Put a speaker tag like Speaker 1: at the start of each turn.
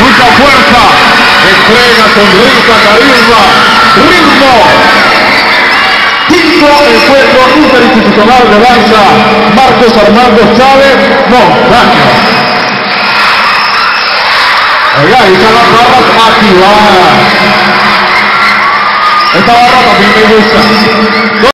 Speaker 1: mucha fuerza, entrega, sonrisa, carisma, ritmo. Quinto encuentro interinstitucional de danza, Marcos Armando Chávez Montaña. Oiga, ahí están las barras activadas. Esta barra también me gusta.